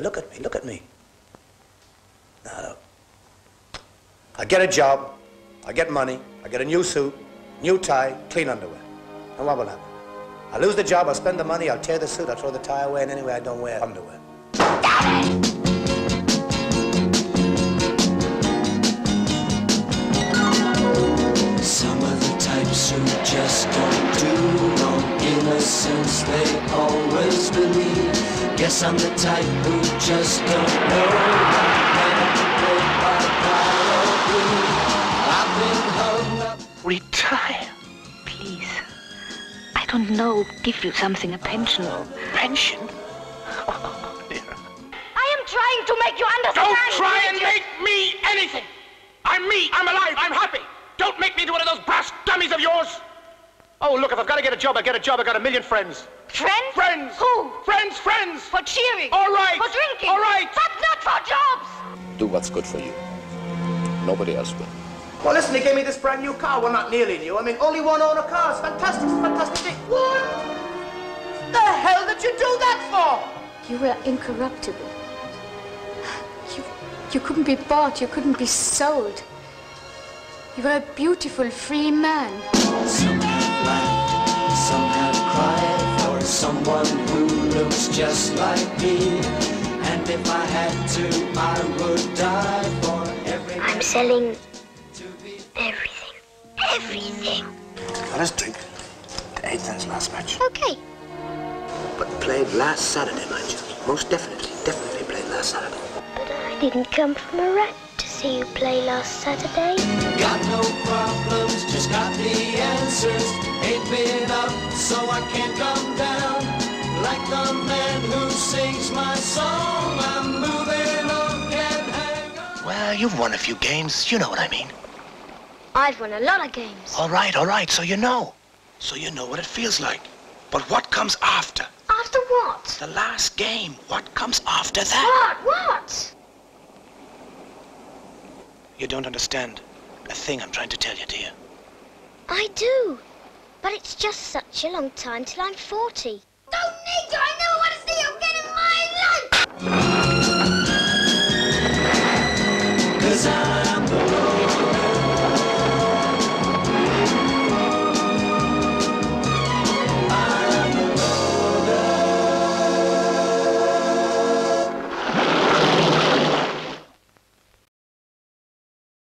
Look at me, look at me. Look. I get a job, I get money, I get a new suit, new tie, clean underwear. And what will happen? I lose the job, I'll spend the money, I'll tear the suit, I'll throw the tie away, and anyway, I don't wear underwear. Some of the types who just don't do no innocence they always believe. Guess I'm the type who just don't know manipulated by power or. I've been hung up. Retire. Please. I don't know. Give you something, a pension. Pension? I am trying to make you understand. Don't try and make me anything! I'm me, I'm alive, I'm happy! Don't make me into one of those brass dummies of yours! Oh, look, if I've got to get a job, I get a job. I've got a million friends. Friends? Friends! Who? Friends, friends! For cheering. All right! For drinking. All right! But not for jobs. Do what's good for you. Nobody else will. Well, listen, he gave me this brand new car. Well, not nearly new. I mean, only one owner cars. Fantastic. Fantastic thing. What? The hell did you do that for? You were incorruptible. You, you couldn't be bought, you couldn't be sold. You were a beautiful, free man. Someone who looks just like me. And if I had to, I would die for every. I'm selling everything. Everything. Now, let's drink. The Eitan's last match. Okay. But played last Saturday, mind you. Most definitely, definitely played last Saturday. But I didn't come from Eilat to see you play last Saturday. Got no problems, just got the answers. Ain't been up, so I can't come down. You've won a few games. You know what I mean. I've won a lot of games. All right, all right, so you know. So you know what it feels like. But what comes after? After what? The last game. What comes after that? What? What? You don't understand a thing I'm trying to tell you, do you? I do. But it's just such a long time till I'm 40. time